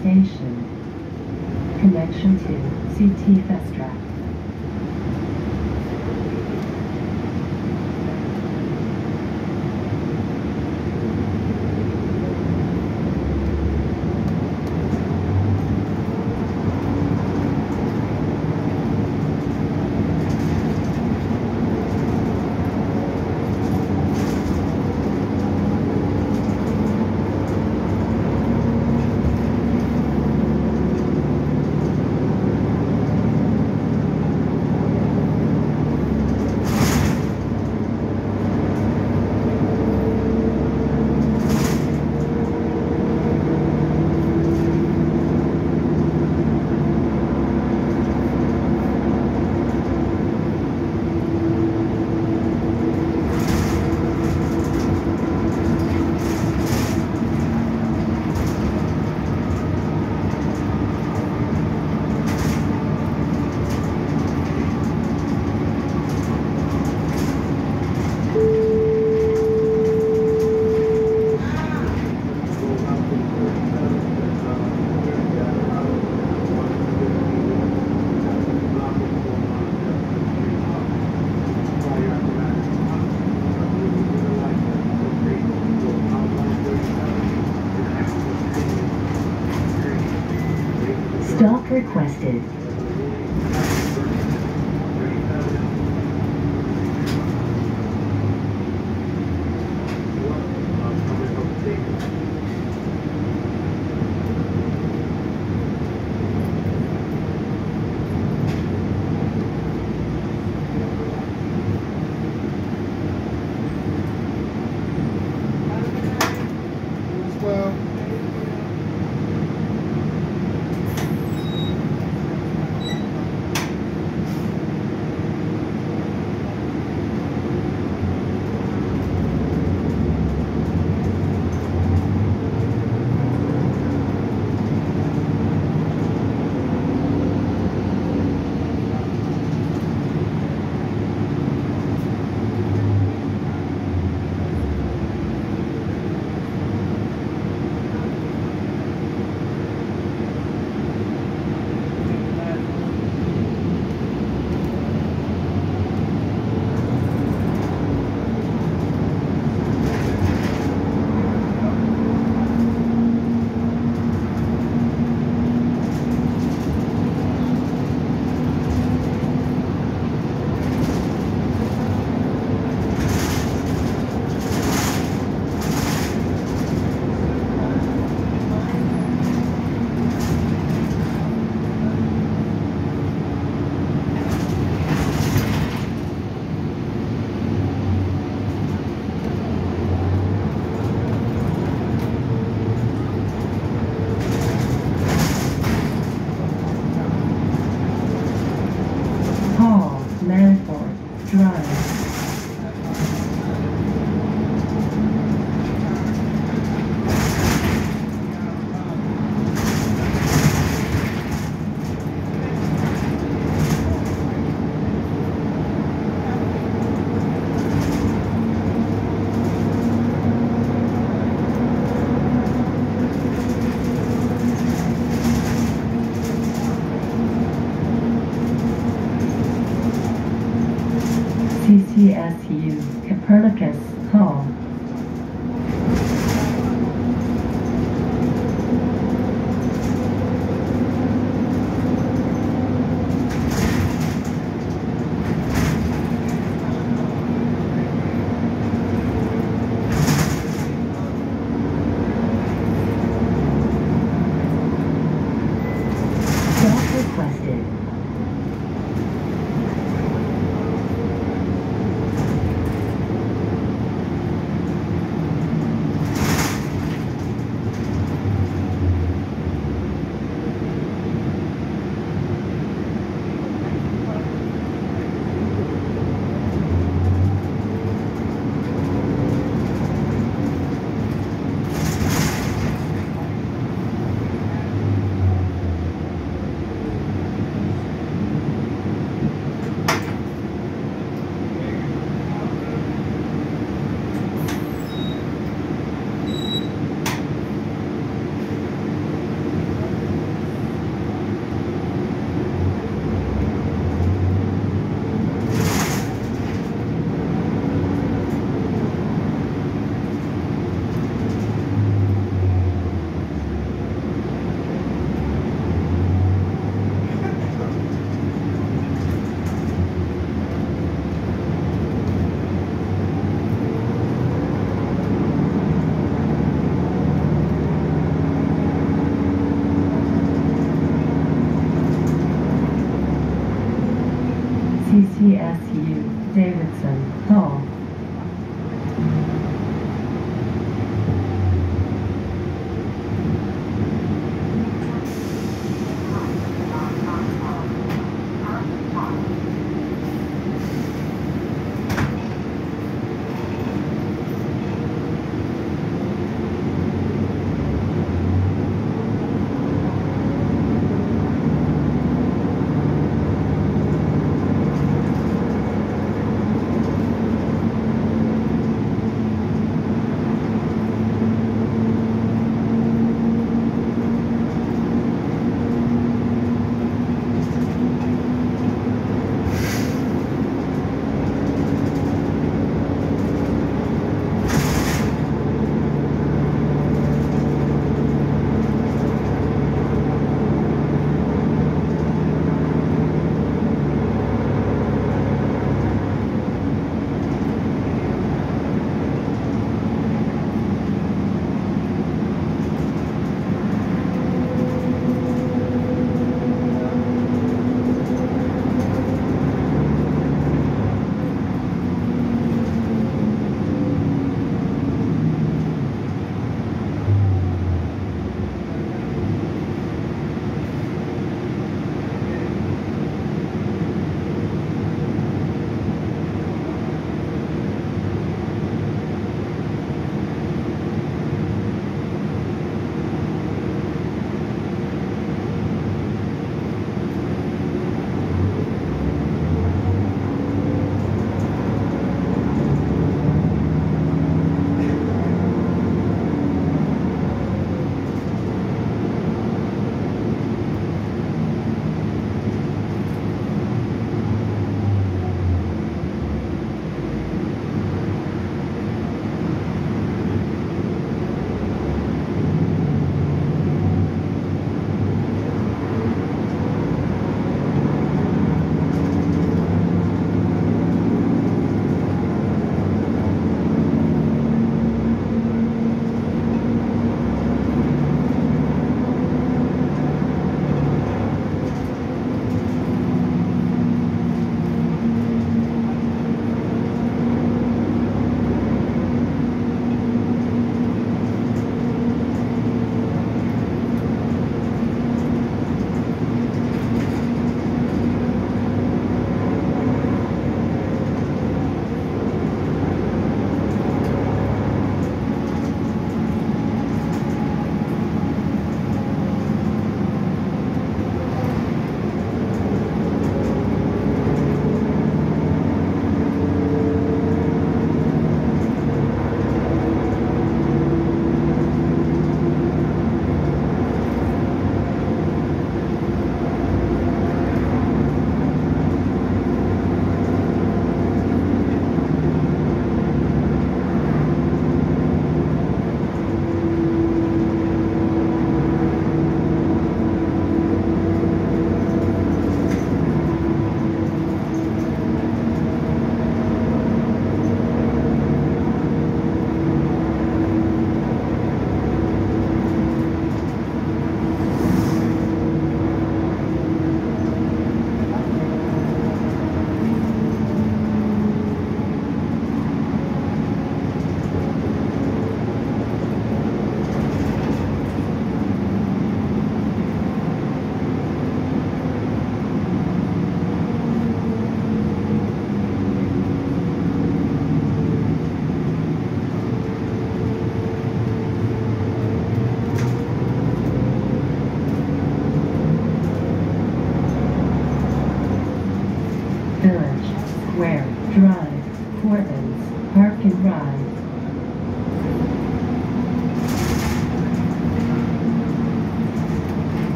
Station. Connection to CT Fast Track.